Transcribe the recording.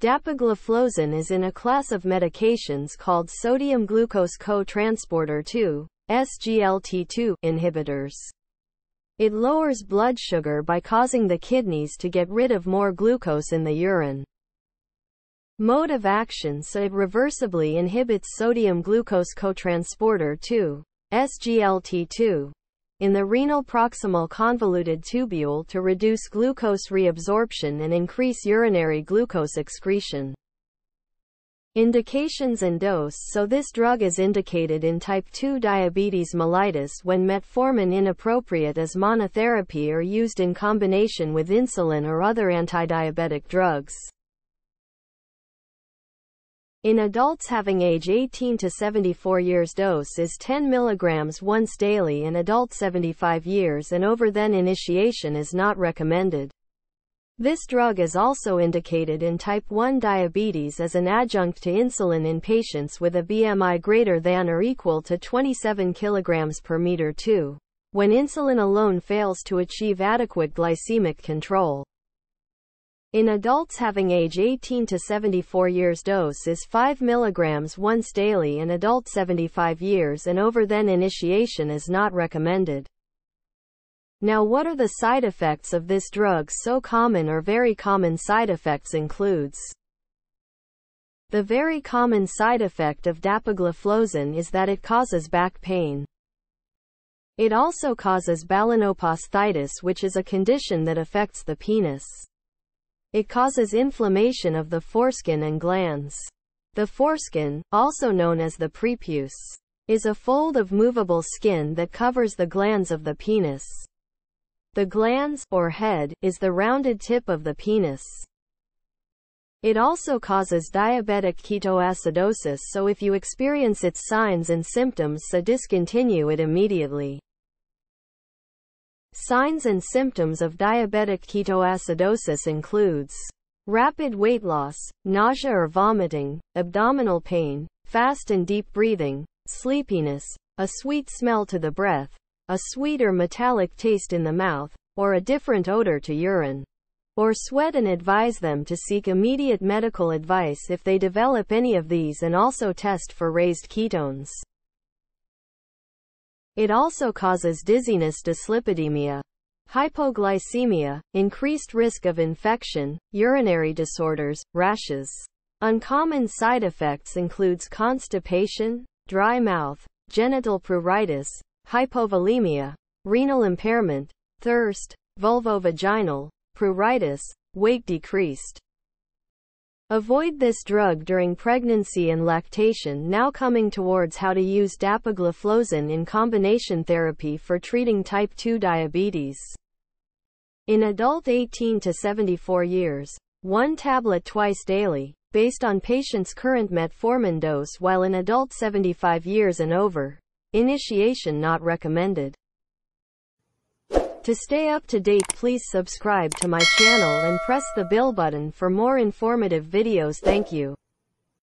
Dapagliflozin is in a class of medications called sodium glucose co-transporter 2, SGLT2, inhibitors. It lowers blood sugar by causing the kidneys to get rid of more glucose in the urine. Mode of action So it reversibly inhibits sodium glucose cotransporter 2, SGLT2, in the renal proximal convoluted tubule to reduce glucose reabsorption and increase urinary glucose excretion. Indications and dose So this drug is indicated in type 2 diabetes mellitus when metformin inappropriate as monotherapy or used in combination with insulin or other antidiabetic drugs. In adults having age 18 to 74 years dose is 10 mg once daily in adults 75 years and over then initiation is not recommended. This drug is also indicated in type 1 diabetes as an adjunct to insulin in patients with a BMI greater than or equal to 27 kg per meter 2, when insulin alone fails to achieve adequate glycemic control. In adults having age 18 to 74 years dose is 5 mg once daily in adult 75 years and over then initiation is not recommended. Now what are the side effects of this drug so common or very common side effects includes The very common side effect of dapagliflozin is that it causes back pain. It also causes balanoposthitis which is a condition that affects the penis. It causes inflammation of the foreskin and glands. The foreskin, also known as the prepuce, is a fold of movable skin that covers the glands of the penis. The glands, or head, is the rounded tip of the penis. It also causes diabetic ketoacidosis so if you experience its signs and symptoms so discontinue it immediately. Signs and symptoms of diabetic ketoacidosis includes rapid weight loss, nausea or vomiting, abdominal pain, fast and deep breathing, sleepiness, a sweet smell to the breath, a sweet or metallic taste in the mouth, or a different odor to urine or sweat and advise them to seek immediate medical advice if they develop any of these and also test for raised ketones. It also causes dizziness dyslipidemia, hypoglycemia, increased risk of infection, urinary disorders, rashes. Uncommon side effects includes constipation, dry mouth, genital pruritus, hypovolemia, renal impairment, thirst, vulvovaginal, pruritus, weight decreased. Avoid this drug during pregnancy and lactation now coming towards how to use dapagliflozin in combination therapy for treating type 2 diabetes. In adult 18 to 74 years, one tablet twice daily, based on patient's current metformin dose while in adult 75 years and over. Initiation not recommended. To stay up to date please subscribe to my channel and press the bell button for more informative videos thank you.